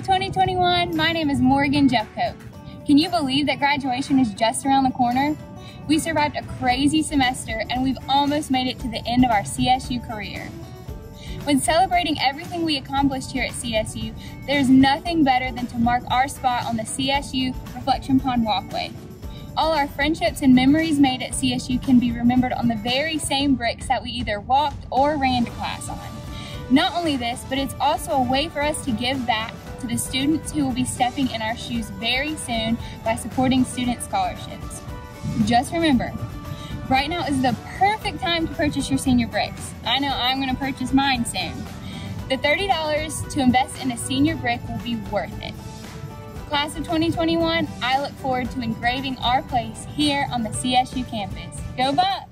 of 2021, my name is Morgan Jeffcoat. Can you believe that graduation is just around the corner? We survived a crazy semester and we've almost made it to the end of our CSU career. When celebrating everything we accomplished here at CSU, there's nothing better than to mark our spot on the CSU Reflection Pond Walkway. All our friendships and memories made at CSU can be remembered on the very same bricks that we either walked or ran to class on. Not only this, but it's also a way for us to give back to the students who will be stepping in our shoes very soon by supporting student scholarships. Just remember, right now is the perfect time to purchase your senior bricks. I know I'm going to purchase mine soon. The $30 to invest in a senior brick will be worth it. Class of 2021, I look forward to engraving our place here on the CSU campus. Go Bucks!